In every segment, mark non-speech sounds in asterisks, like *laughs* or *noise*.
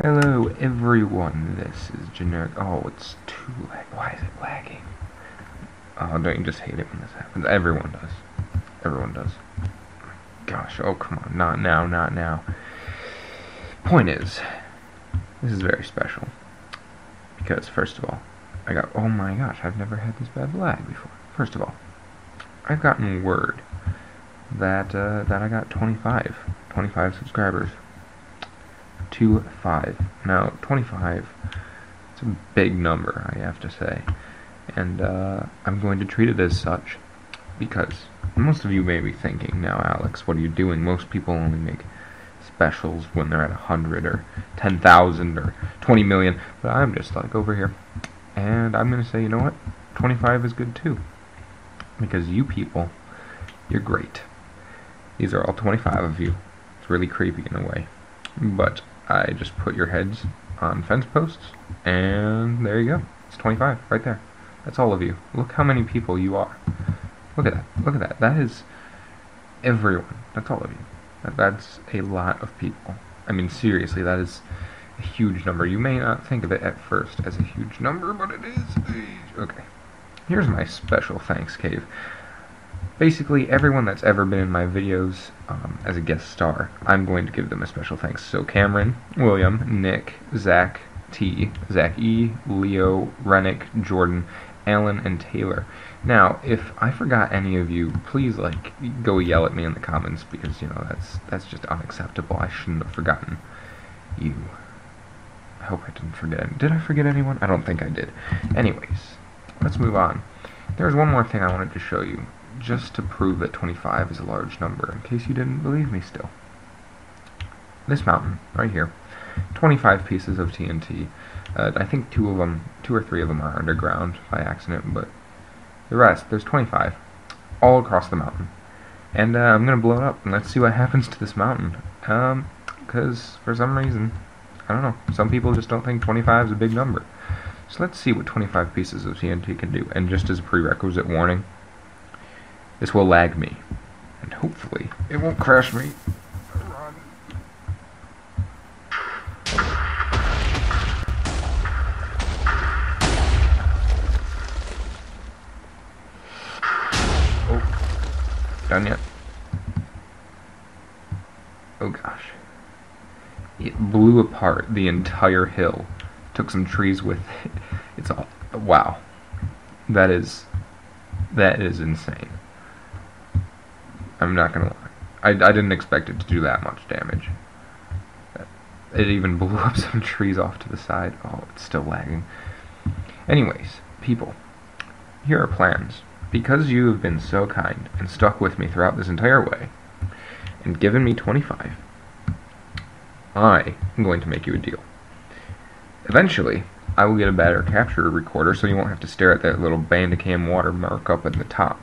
Hello everyone, this is generic. Oh, it's too lag. Why is it lagging? Oh, don't you just hate it when this happens? Everyone does. Everyone does. Gosh, oh come on, not now, not now. Point is, this is very special. Because, first of all, I got, oh my gosh, I've never had this bad lag before. First of all, I've gotten word that, uh, that I got 25, 25 subscribers to 5. Now, 25, it's a big number, I have to say. And uh, I'm going to treat it as such because most of you may be thinking, now, Alex, what are you doing? Most people only make specials when they're at 100 or 10,000 or 20 million. But I'm just like over here. And I'm going to say, you know what? 25 is good too. Because you people, you're great. These are all 25 of you. It's really creepy in a way. But I just put your heads on fence posts, and there you go. It's 25 right there. That's all of you. Look how many people you are. Look at that. Look at that. That is everyone. That's all of you. That's a lot of people. I mean, seriously, that is a huge number. You may not think of it at first as a huge number, but it is. Okay. Here's my special thanks cave basically everyone that's ever been in my videos um, as a guest star, I'm going to give them a special thanks. So Cameron, William, Nick, Zach T, Zach E, Leo, Rennick, Jordan, Alan, and Taylor. Now, if I forgot any of you, please like go yell at me in the comments because you know that's that's just unacceptable. I shouldn't have forgotten you. I hope I didn't forget. Any. Did I forget anyone? I don't think I did. Anyways, let's move on. There's one more thing I wanted to show you just to prove that 25 is a large number, in case you didn't believe me still. This mountain, right here, 25 pieces of TNT. Uh, I think two of them, two or three of them are underground by accident, but the rest, there's 25, all across the mountain. And uh, I'm going to blow it up, and let's see what *laughs* happens to this mountain. Um, because for some reason, I don't know, some people just don't think 25 is a big number. So let's see what 25 pieces of TNT can do. And just as a prerequisite warning, this will lag me. And hopefully, it won't crash me. Run. Oh. Done yet? Oh gosh. It blew apart the entire hill. Took some trees with it. It's all. Wow. That is. That is insane. I'm not gonna lie. I, I didn't expect it to do that much damage. It even *laughs* blew up some trees off to the side. Oh, it's still lagging. Anyways, people, here are plans. Because you have been so kind and stuck with me throughout this entire way, and given me 25, I am going to make you a deal. Eventually, I will get a better capture recorder so you won't have to stare at that little Bandicam watermark up in the top.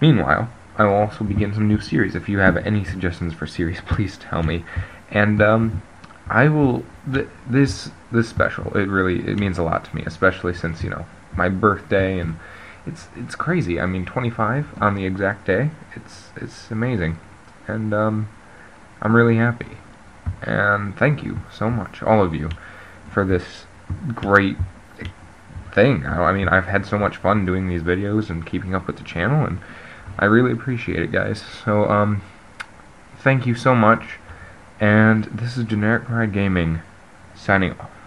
Meanwhile, I will also begin some new series. If you have any suggestions for series, *laughs* please tell me. And um, I will th this this special. It really it means a lot to me, especially since you know my birthday and it's it's crazy. I mean, 25 on the exact day. It's it's amazing, and um, I'm really happy. And thank you so much, all of you, for this great thing. I mean, I've had so much fun doing these videos and keeping up with the channel and I really appreciate it, guys. So, um, thank you so much. And this is Generic Pride Gaming, signing off.